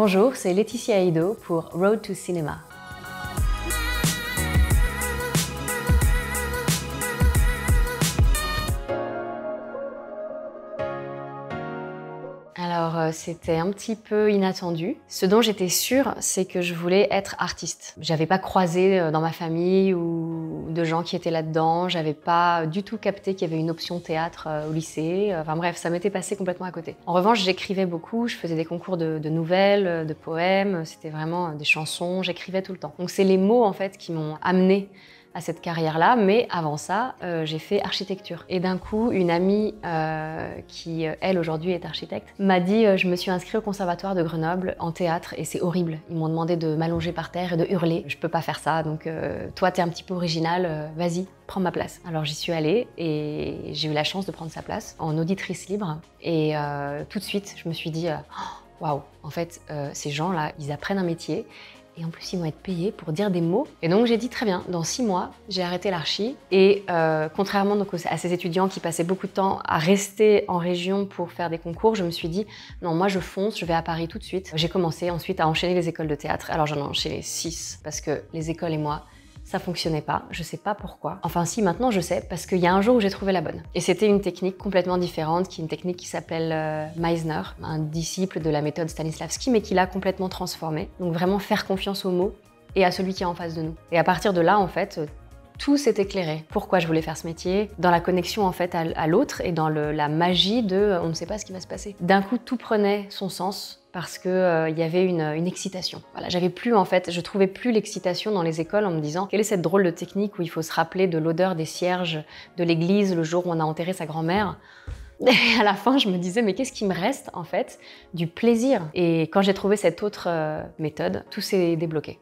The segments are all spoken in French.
Bonjour, c'est Laetitia Aido pour Road to Cinema. Euh, c'était un petit peu inattendu. Ce dont j'étais sûre, c'est que je voulais être artiste. J'avais pas croisé euh, dans ma famille ou de gens qui étaient là-dedans. J'avais pas du tout capté qu'il y avait une option théâtre euh, au lycée. Enfin bref, ça m'était passé complètement à côté. En revanche, j'écrivais beaucoup. Je faisais des concours de, de nouvelles, de poèmes. C'était vraiment des chansons. J'écrivais tout le temps. Donc c'est les mots en fait qui m'ont amené à cette carrière-là, mais avant ça, euh, j'ai fait architecture. Et d'un coup, une amie euh, qui, euh, elle, aujourd'hui est architecte, m'a dit Je me suis inscrite au conservatoire de Grenoble en théâtre et c'est horrible. Ils m'ont demandé de m'allonger par terre et de hurler. Je peux pas faire ça, donc toi, t'es un petit peu original, vas-y, prends ma place. Alors j'y suis allée et j'ai eu la chance de prendre sa place en auditrice libre. Et tout de suite, je me suis dit oh, Waouh, en fait, ces gens-là, ils apprennent un métier et en plus, ils vont être payés pour dire des mots. Et donc, j'ai dit très bien, dans six mois, j'ai arrêté l'archi. Et euh, contrairement à ces étudiants qui passaient beaucoup de temps à rester en région pour faire des concours, je me suis dit, non, moi, je fonce, je vais à Paris tout de suite. J'ai commencé ensuite à enchaîner les écoles de théâtre. Alors, j'en ai enchaîné six, parce que les écoles et moi, ça fonctionnait pas, je sais pas pourquoi. Enfin si, maintenant je sais, parce qu'il y a un jour où j'ai trouvé la bonne. Et c'était une technique complètement différente, qui est une technique qui s'appelle euh, Meisner, un disciple de la méthode Stanislavski, mais qui l'a complètement transformée. Donc vraiment faire confiance aux mots et à celui qui est en face de nous. Et à partir de là, en fait, tout s'est éclairé. Pourquoi je voulais faire ce métier, dans la connexion en fait à, l'autre et dans la magie de on ne sait pas ce qui va se passer. D'un coup, tout prenait son sens parce qu'il euh, y avait une, excitation. Voilà, j'avais plus en fait, je trouvais plus l'excitation dans les écoles en me disant quelle est cette drôle de technique où il faut se rappeler de l'odeur des cierges de l'église le jour où on a enterré sa grand-mère? Et à la fin, je me disais, mais qu'est-ce qui me reste en fait Du plaisir? Et quand j'ai trouvé cette autre euh, méthode, tout s'est débloqué.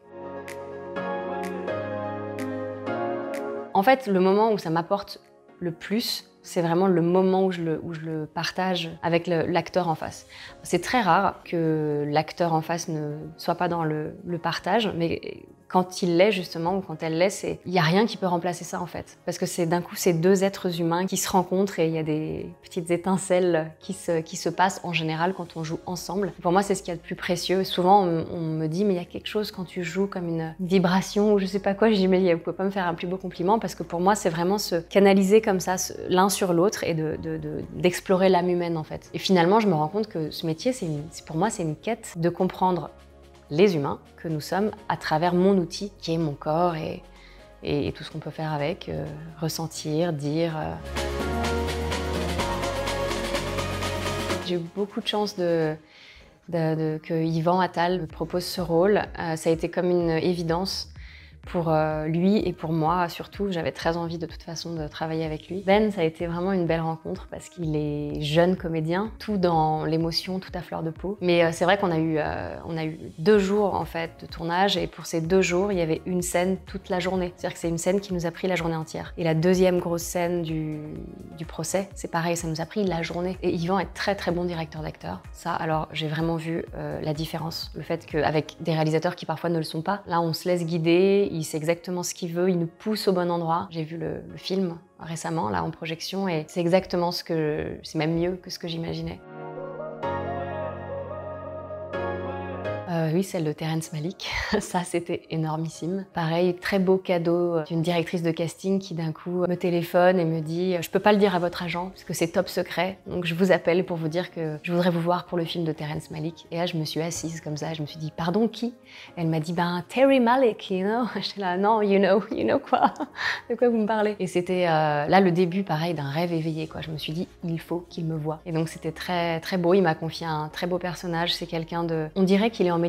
En fait, le moment où ça m'apporte le plus, c'est vraiment le moment où je le, partage avec l'acteur en face. C'est très rare que l'acteur en face ne soit pas dans le, le partage, mais quand il l'est justement ou quand elle l'est, il n'y a rien qui peut remplacer ça en fait. Parce que c'est d'un coup ces deux êtres humains qui se rencontrent et il y a des petites étincelles qui se, qui se passent en général quand on joue ensemble. Pour moi, c'est ce qu'il y a de plus précieux. Souvent, on, me dit, mais il y a quelque chose quand tu joues comme une vibration ou je sais pas quoi. Je dis, mais vous pouvez pas me faire un plus beau compliment parce que pour moi, c'est vraiment se canaliser comme ça l'un sur l'autre et d'explorer de, l'âme humaine en fait. Et finalement, je me rends compte que ce métier, c'est pour moi, c'est une quête de comprendre les humains que nous sommes à travers mon outil qui est mon corps et, tout ce qu'on peut faire avec, euh, ressentir, dire. Euh. J'ai eu beaucoup de chance que Yvan Attal me propose ce rôle. Euh, ça a été comme une évidence pour euh, lui et pour moi surtout. J'avais très envie de toute façon de travailler avec lui. Ben, ça a été vraiment une belle rencontre parce qu'il est jeune comédien, tout dans l'émotion, tout à fleur de peau. Mais euh, c'est vrai qu'on a eu, euh, a eu deux jours en fait de tournage et pour ces deux jours, il y avait une scène toute la journée. C'est-à-dire que c'est une scène qui nous a pris la journée entière. Et la deuxième grosse scène du, du procès, c'est pareil, ça nous a pris la journée. Et Yvan est très très bon directeur d'acteur. Ça, alors j'ai vraiment vu la différence. Le fait qu'avec des réalisateurs qui parfois ne le sont pas, là on se laisse guider, il sait exactement ce qu'il veut, il nous pousse au bon endroit. J'ai vu le, film récemment, là, en projection, et c'est exactement ce que... c'est même mieux que ce que j'imaginais. Euh, oui, celle de Terence Malik. Ça, c'était énormissime. Pareil, très beau cadeau d'une directrice de casting qui d'un coup me téléphone et me dit « Je peux pas le dire à votre agent parce que c'est top secret, donc je vous appelle pour vous dire que je voudrais vous voir pour le film de Terence Malik. » Et là, je me suis assise comme ça, je me suis dit « Pardon, qui ?» Elle m'a dit « Ben, Terry Malik, you know ?» J'étais là « Non, you know, you know quoi? De quoi vous me parlez ?» Et c'était euh, là le début, pareil, d'un rêve éveillé, quoi. Je me suis dit « Il faut qu'il me voit. » Et donc, c'était très, très beau. Il m'a confié un très beau personnage. C'est quelqu'un de... On dirait qu'il est en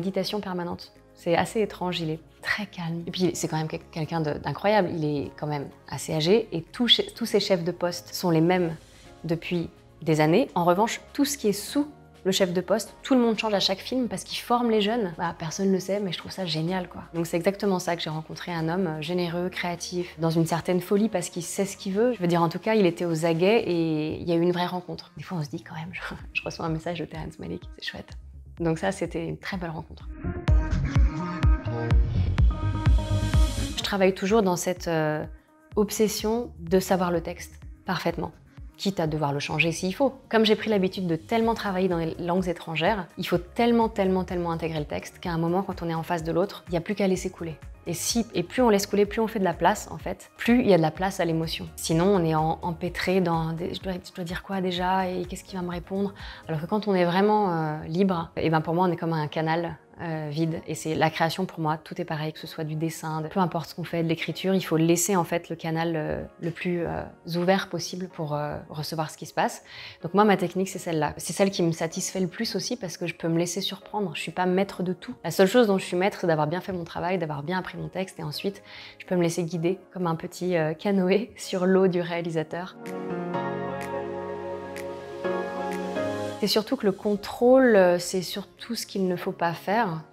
permanente. C'est assez étrange, il est très calme. Et puis c'est quand même quelqu'un d'incroyable, il est quand même assez âgé et tous, tous ses chefs de poste sont les mêmes depuis des années. En revanche, tout ce qui est sous le chef de poste, tout le monde change à chaque film parce qu'il forme les jeunes. Bah, personne ne le sait, mais je trouve ça génial. quoi. Donc c'est exactement ça que j'ai rencontré un homme généreux, créatif, dans une certaine folie parce qu'il sait ce qu'il veut. Je veux dire, en tout cas, il était aux aguets et il y a eu une vraie rencontre. Des fois, on se dit quand même, je, je reçois un message de Terence Malik, c'est chouette. Donc ça, c'était une très belle rencontre. Je travaille toujours dans cette euh, obsession de savoir le texte parfaitement. quitte à devoir le changer s'il faut. Comme j'ai pris l'habitude de tellement travailler dans les langues étrangères, il faut tellement, tellement, tellement intégrer le texte qu'à un moment, quand on est en face de l'autre, il n'y a plus qu'à laisser couler. Et, plus on laisse couler, plus on fait de la place, en fait, plus il y a de la place à l'émotion. Sinon, on est empêtré dans je, dois, dire quoi déjà et qu'est-ce qui va me répondre? Alors que quand on est vraiment euh, libre, et ben pour moi, on est comme un canal euh, vide. Et c'est la création pour moi, tout est pareil, que ce soit du dessin, peu importe ce qu'on fait, de l'écriture, il faut laisser en fait le canal euh, le plus ouvert possible pour recevoir ce qui se passe. Donc moi, ma technique, c'est celle-là. C'est celle qui me satisfait le plus aussi parce que je peux me laisser surprendre. Je suis pas maître de tout. La seule chose dont je suis maître, c'est d'avoir bien fait mon travail, d'avoir bien appris et ensuite, je peux me laisser guider comme un petit canoë sur l'eau du réalisateur. C'est surtout que le contrôle, euh, c'est surtout ce qu'il ne faut pas faire,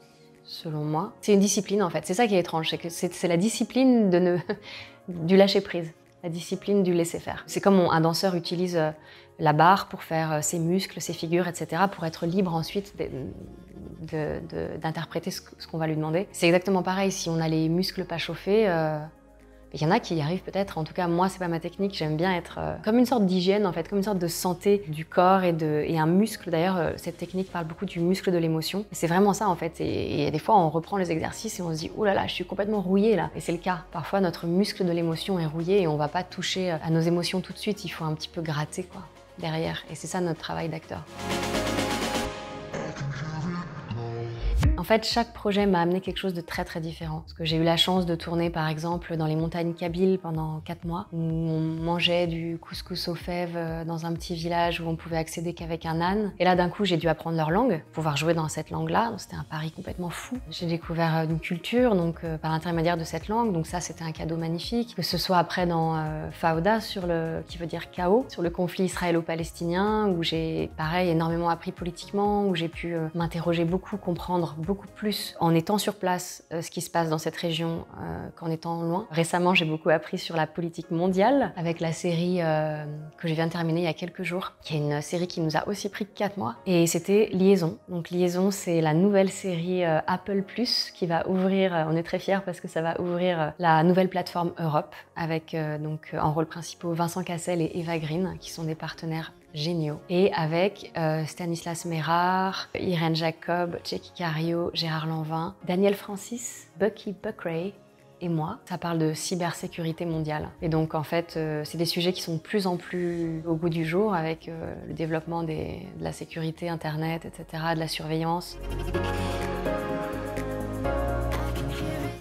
selon moi. C'est une discipline en fait. C'est ça qui est étrange, c'est que c'est la discipline de ne... du lâcher prise, la discipline du laisser faire. C'est comme un danseur utilise euh, la barre pour faire euh, ses muscles, ses figures, etc., pour être libre ensuite d'interpréter ce qu'on va lui demander. C'est exactement pareil. Si on a les muscles pas chauffés, il y en a qui y arrivent peut-être, en tout cas moi c'est pas ma technique, j'aime bien être euh, comme une sorte d'hygiène en fait, comme une sorte de santé du corps et, de, un muscle. D'ailleurs euh, cette technique parle beaucoup du muscle de l'émotion. C'est vraiment ça en fait. Et, des fois on reprend les exercices et on se dit oh là là je suis complètement rouillé là. Et c'est le cas. Parfois notre muscle de l'émotion est rouillé et on va pas toucher euh, à nos émotions tout de suite. Il faut un petit peu gratter quoi derrière. Et c'est ça notre travail d'acteur. En fait, chaque projet m'a amené quelque chose de très très différent. Parce que j'ai eu la chance de tourner par exemple dans les montagnes kabyles pendant 4 mois, où on mangeait du couscous aux fèves euh, dans un petit village où on pouvait accéder qu'avec un âne. Et là d'un coup j'ai dû apprendre leur langue, pouvoir jouer dans cette langue-là. C'était un pari complètement fou. J'ai découvert euh, une culture donc euh, par l'intermédiaire de cette langue, donc ça c'était un cadeau magnifique. Que ce soit après dans Fauda, sur le, qui veut dire chaos, sur le conflit israélo-palestinien, où j'ai pareil énormément appris politiquement, où j'ai pu m'interroger beaucoup, comprendre beaucoup plus en étant sur place euh, ce qui se passe dans cette région euh, qu'en étant loin. Récemment, j'ai beaucoup appris sur la politique mondiale avec la série euh, que je viens de terminer il y a quelques jours, qui est une série qui nous a aussi pris 4 mois. Et c'était Liaison. Donc Liaison, c'est la nouvelle série Apple Plus qui va ouvrir, on est très fiers parce que ça va ouvrir la nouvelle plateforme Europe avec donc en rôle principaux Vincent Cassel et Eva Green qui sont des partenaires géniaux. Et avec euh, Stanislas Mérard, Irène Jacob, Jackie Cario, Gérard Lanvin, Daniel Francis, Bucky Buckray, et moi. Ça parle de cybersécurité mondiale. Et donc en fait, euh, c'est des sujets qui sont de plus en plus au goût du jour avec euh, le développement de la sécurité Internet, etc., de la surveillance.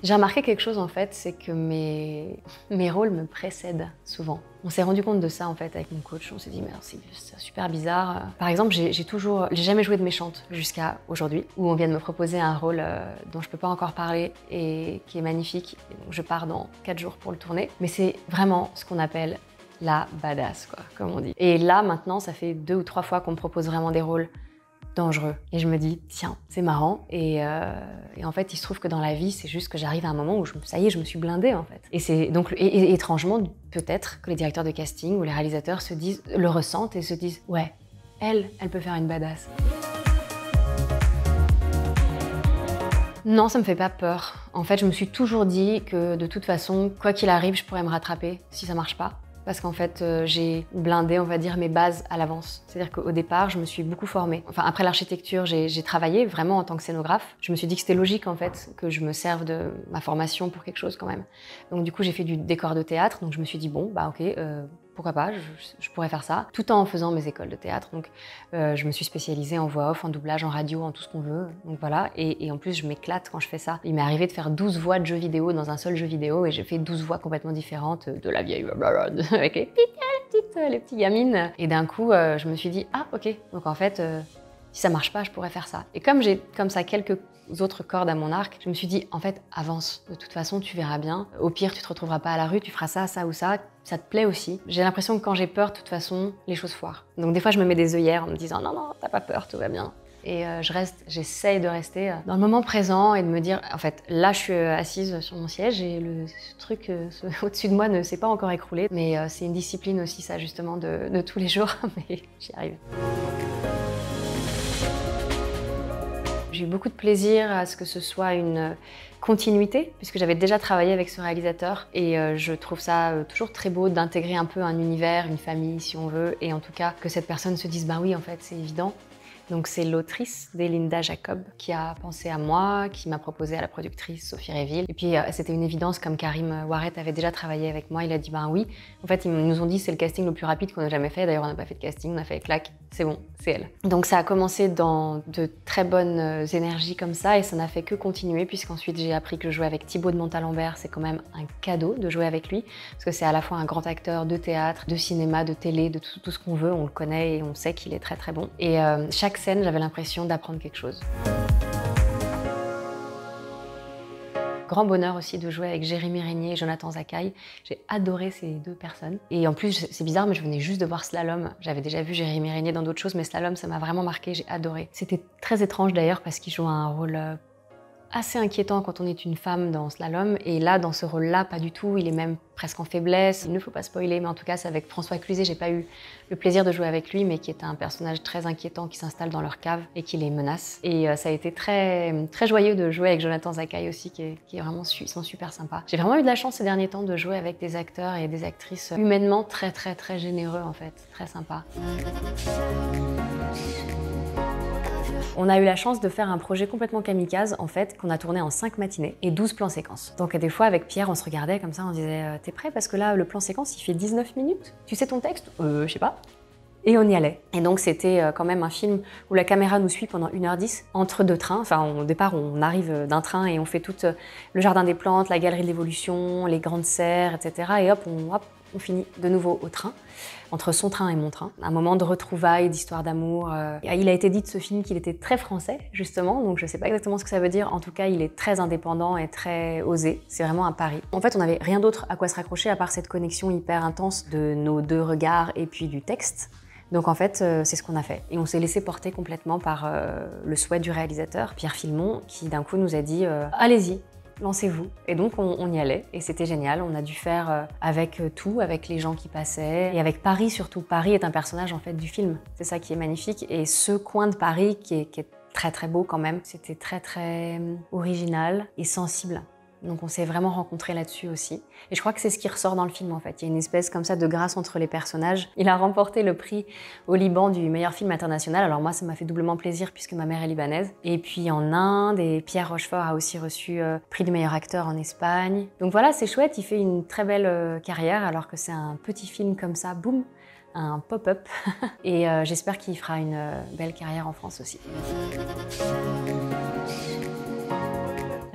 J'ai remarqué quelque chose en fait, c'est que mes, mes rôles me précèdent souvent. On s'est rendu compte de ça en fait avec mon coach. On s'est dit, mais c'est super bizarre. Par exemple, j'ai toujours, j'ai jamais joué de méchante jusqu'à aujourd'hui, où on vient de me proposer un rôle euh, dont je peux pas encore parler et qui est magnifique. donc je pars dans 4 jours pour le tourner. Mais c'est vraiment ce qu'on appelle la badass, quoi, comme on dit. Et là, maintenant, ça fait deux ou trois fois qu'on me propose vraiment des rôles dangereux. Et je me dis, tiens, c'est marrant. Euh, et, en fait, il se trouve que dans la vie, c'est juste que j'arrive à un moment où ça y est, je me suis blindée en fait. Et c'est donc étrangement, peut-être que les directeurs de casting ou les réalisateurs se disent, le ressentent et se disent, ouais, elle, elle peut faire une badass. Non, ça me fait pas peur. En fait, je me suis toujours dit que de toute façon, quoi qu'il arrive, je pourrais me rattraper si ça marche pas parce qu'en fait, euh, j'ai blindé, on va dire, mes bases à l'avance. C'est-à-dire qu'au départ, je me suis beaucoup formée. Enfin, après l'architecture, j'ai travaillé vraiment en tant que scénographe. Je me suis dit que c'était logique, en fait, que je me serve de ma formation pour quelque chose quand même. Donc, du coup, j'ai fait du décor de théâtre. Donc, je me suis dit, bon, bah, ok, euh, pourquoi pas, je, pourrais faire ça, tout en faisant mes écoles de théâtre. Donc, euh, je me suis spécialisée en voix off, en doublage, en radio, en tout ce qu'on veut. Donc voilà, et, en plus, je m'éclate quand je fais ça. Il m'est arrivé de faire 12 voix de jeux vidéo dans un seul jeu vidéo, et j'ai fait 12 voix complètement différentes de la vieille avec les petites, les petites gamines. Et d'un coup, euh, je me suis dit, ah ok, donc en fait, euh, si ça marche pas, je pourrais faire ça. Et comme j'ai comme ça quelques autres cordes à mon arc, je me suis dit, en fait, avance. De toute façon, tu verras bien. Au pire, tu te retrouveras pas à la rue, tu feras ça, ça ou ça. Ça te plaît aussi. J'ai l'impression que quand j'ai peur, de toute façon, les choses foirent. Donc des fois, je me mets des œillères en me disant, non, non, t'as pas peur, tout va bien. Et euh, je reste, j'essaye de rester euh, dans le moment présent et de me dire, en fait, là, je suis euh, assise sur mon siège et le truc au-dessus de moi ne s'est pas encore écroulé. Mais c'est une discipline aussi, ça, justement, de, de tous les jours. mais j'y arrive. J'ai eu beaucoup de plaisir à ce que ce soit une continuité, puisque j'avais déjà travaillé avec ce réalisateur et euh, je trouve ça euh, toujours très beau d'intégrer un peu un univers, une famille si on veut, et en tout cas que cette personne se dise bah oui en fait c'est évident, donc c'est l'autrice d'Elinda Jacob qui a pensé à moi, qui m'a proposé à la productrice Sophie Réville. Et puis euh, c'était une évidence, comme Karim Waret avait déjà travaillé avec moi, il a dit ben oui. En fait, ils nous ont dit c'est le casting le plus rapide qu'on a jamais fait. D'ailleurs, on n'a pas fait de casting, on a fait clac, c'est bon, c'est elle. Donc ça a commencé dans de très bonnes euh, énergies comme ça et ça n'a fait que continuer puisqu'ensuite j'ai appris que jouer avec Thibaut de Montalembert, c'est quand même un cadeau de jouer avec lui parce que c'est à la fois un grand acteur de théâtre, de cinéma, de télé, de tout, ce qu'on veut, on le connaît et on sait qu'il est très très bon. Et euh, chaque scène, j'avais l'impression d'apprendre quelque chose. Grand bonheur aussi de jouer avec Jérémy Régnier et Jonathan Zakaï. J'ai adoré ces deux personnes. Et en plus, c'est bizarre, mais je venais juste de voir Slalom. J'avais déjà vu Jérémy Régnier dans d'autres choses, mais Slalom, ça m'a vraiment marqué. J'ai adoré. C'était très étrange d'ailleurs parce qu'il joue un rôle euh, assez inquiétant quand on est une femme dans Slalom. Et là, dans ce rôle-là, pas du tout. Il est même presque en faiblesse. Il ne faut pas spoiler, mais en tout cas, c'est avec François Cluzet. J'ai pas eu le plaisir de jouer avec lui, mais qui est un personnage très inquiétant qui s'installe dans leur cave et qui les menace. Et euh, ça a été très, très joyeux de jouer avec Jonathan Zakaï aussi, qui est, qui est vraiment ils sont super sympas. J'ai vraiment eu de la chance ces derniers temps de jouer avec des acteurs et des actrices humainement très, très, très généreux en fait. Très sympa. On a eu la chance de faire un projet complètement kamikaze, en fait, qu'on a tourné en 5 matinées et 12 plans séquences. Donc des fois, avec Pierre, on se regardait comme ça, on disait euh, T'es prêt? Parce que là, le plan séquence, il fait 19 minutes. Tu sais ton texte? Euh, je sais pas. Et on y allait. Et donc c'était euh, quand même un film où la caméra nous suit pendant 1h10 entre deux trains. Enfin au départ on arrive d'un train et on fait tout euh, le jardin des plantes, la galerie de l'évolution, les grandes serres, etc. Et hop on, hop, on finit de nouveau au train, entre son train et mon train. Un moment de retrouvailles, d'histoire d'amour. Euh, il a été dit de ce film qu'il était très français, justement, donc je ne sais pas exactement ce que ça veut dire. En tout cas, il est très indépendant et très osé. C'est vraiment un pari. En fait, on n'avait rien d'autre à quoi se raccrocher à part cette connexion hyper intense de nos deux regards et puis du texte. Donc en fait, euh, c'est ce qu'on a fait. Et on s'est laissé porter complètement par euh, le souhait du réalisateur, Pierre Filmon, qui d'un coup nous a dit Allez-y, lancez-vous. Et donc on, y allait et c'était génial. On a dû faire euh, avec euh, tout, avec les gens qui passaient et avec Paris surtout. Paris est un personnage en fait du film. C'est ça qui est magnifique. Et ce coin de Paris qui est, qui est très très beau quand même, c'était très très euh, original et sensible. Donc on s'est vraiment rencontrés là-dessus aussi. Et je crois que c'est ce qui ressort dans le film en fait. Il y a une espèce comme ça de grâce entre les personnages. Il a remporté le prix au Liban du meilleur film international. Alors moi ça m'a fait doublement plaisir puisque ma mère est libanaise. Et puis en Inde, et Pierre Rochefort a aussi reçu euh, prix du meilleur acteur en Espagne. Donc voilà, c'est chouette. Il fait une très belle euh, carrière alors que c'est un petit film comme ça, boum, un pop-up. et euh, j'espère qu'il fera une belle carrière en France aussi.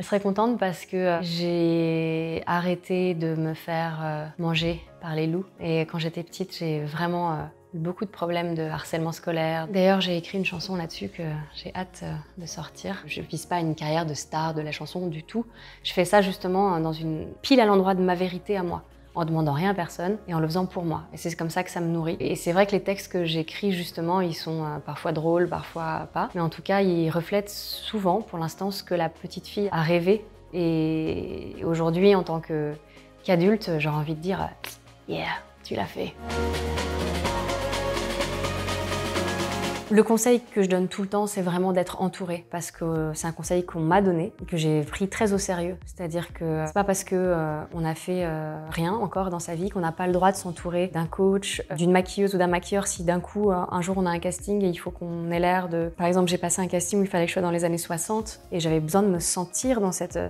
Elle serait contente parce que euh, j'ai arrêté de me faire euh, manger par les loups. Et quand j'étais petite, j'ai vraiment euh, eu beaucoup de problèmes de harcèlement scolaire. D'ailleurs, j'ai écrit une chanson là-dessus que j'ai hâte de sortir. Je vise pas une carrière de star de la chanson du tout. Je fais ça justement dans une pile à l'endroit de ma vérité à moi en demandant rien à personne et en le faisant pour moi. Et c'est comme ça que ça me nourrit. Et c'est vrai que les textes que j'écris, justement, ils sont euh, parfois drôles, parfois pas. Mais en tout cas, ils reflètent souvent, pour l'instant, ce que la petite fille a rêvé. Et aujourd'hui, en tant qu'adulte, j'aurais envie de dire Yeah, tu l'as fait. Le conseil que je donne tout le temps, c'est vraiment d'être entouré, parce que c'est un conseil qu'on m'a donné, que j'ai pris très au sérieux. C'est-à-dire que c'est pas parce que euh, on a fait euh, rien encore dans sa vie qu'on n'a pas le droit de s'entourer d'un coach, euh, d'une maquilleuse ou d'un maquilleur. Si d'un coup un jour on a un casting et il faut qu'on ait l'air de, par exemple, j'ai passé un casting où il fallait que je sois dans les années 60 et j'avais besoin de me sentir dans cette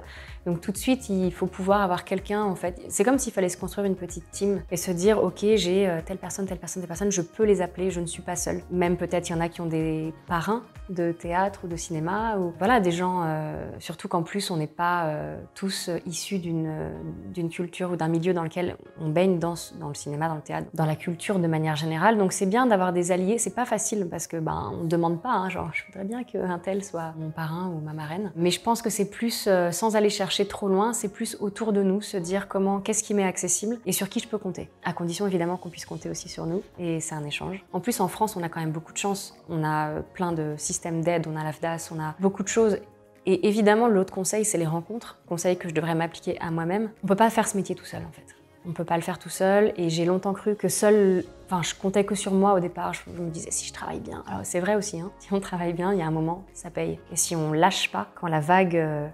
donc tout de suite, il faut pouvoir avoir quelqu'un, en fait. C'est comme s'il fallait se construire une petite team et se dire, ok, j'ai euh, telle personne, telle personne, telle personne, je peux les appeler, je ne suis pas seule. Même peut-être il y en a qui ont des parrains de théâtre ou de cinéma, ou voilà, des gens, euh, surtout qu'en plus on n'est pas euh, tous issus d'une culture ou d'un milieu dans lequel on baigne dans, dans le cinéma, dans le théâtre, dans la culture de manière générale. Donc c'est bien d'avoir des alliés, c'est pas facile parce que ben on demande pas, hein, genre je voudrais bien qu'un tel soit mon parrain ou ma marraine. Mais je pense que c'est plus sans aller chercher trop loin, c'est plus autour de nous, se dire comment, qu'est-ce qui m'est accessible et sur qui je peux compter. À condition évidemment qu'on puisse compter aussi sur nous et c'est un échange. En plus en France, on a quand même beaucoup de chance. On a euh, plein de systèmes d'aide, on a l'AFDAS, on a beaucoup de choses. Et évidemment, l'autre conseil, c'est les rencontres. Conseil que je devrais m'appliquer à moi-même. On peut pas faire ce métier tout seul en fait. On peut pas le faire tout seul et j'ai longtemps cru que seul, enfin je comptais que sur moi au départ. Je, me disais si je travaille bien. Alors c'est vrai aussi, hein. si on travaille bien, il y a un moment, ça paye. Et si on lâche pas, quand la vague euh,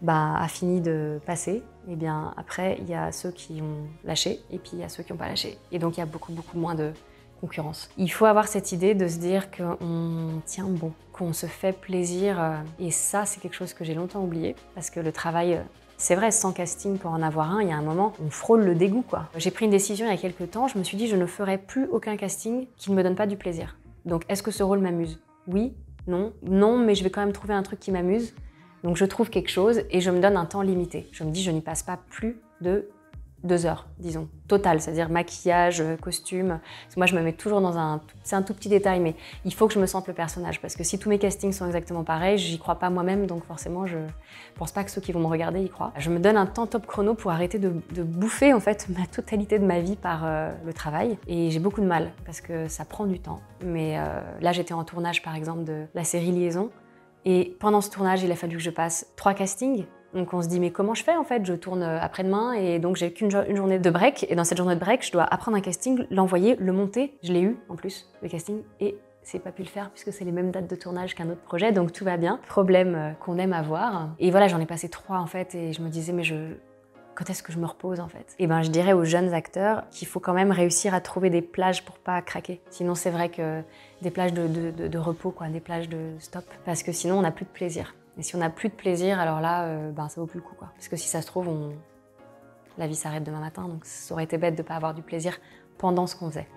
bah, a fini de passer, et eh bien après il y a ceux qui ont lâché et puis il y a ceux qui n'ont pas lâché. Et donc il y a beaucoup beaucoup moins de concurrence. Il faut avoir cette idée de se dire qu'on tient bon, qu'on se fait plaisir. Euh, et ça, c'est quelque chose que j'ai longtemps oublié parce que le travail euh, c'est vrai, sans casting pour en avoir un, il y a un moment, on frôle le dégoût, quoi. J'ai pris une décision il y a quelques temps, je me suis dit, je ne ferai plus aucun casting qui ne me donne pas du plaisir. Donc, est-ce que ce rôle m'amuse? Oui, non, non, mais je vais quand même trouver un truc qui m'amuse. Donc, je trouve quelque chose et je me donne un temps limité. Je me dis, je n'y passe pas plus de deux heures, disons, total, c'est-à-dire maquillage, euh, costume. moi, je me mets toujours dans un, c'est un tout petit détail, mais il faut que je me sente le personnage, parce que si tous mes castings sont exactement pareils, j'y crois pas moi-même, donc forcément, je pense pas que ceux qui vont me regarder y croient. Je me donne un temps top chrono pour arrêter de, bouffer en fait ma totalité de ma vie par euh, le travail, et j'ai beaucoup de mal parce que ça prend du temps. Mais euh, là, j'étais en tournage, par exemple, de la série Liaison. Et pendant ce tournage, il a fallu que je passe trois castings. Donc on se dit mais comment je fais en fait? Je tourne euh, après-demain et donc j'ai qu'une journée de break. Et dans cette journée de break je dois apprendre un casting, l'envoyer, le monter. Je l'ai eu en plus le casting. Et c'est pas pu le faire puisque c'est les mêmes dates de tournage qu'un autre projet. Donc tout va bien. Problème euh, qu'on aime avoir. Et voilà j'en ai passé trois en fait. Et je me disais mais je quand est-ce que je me repose en fait Et ben je dirais aux jeunes acteurs qu'il faut quand même réussir à trouver des plages pour pas craquer. Sinon c'est vrai que des plages de, repos quoi, des plages de stop parce que sinon on n'a plus de plaisir. Et si on n'a plus de plaisir, alors là, euh, ben, ça vaut plus le coup. Quoi. Parce que si ça se trouve, la vie s'arrête demain matin, donc ça aurait été bête de ne pas avoir du plaisir pendant ce qu'on faisait.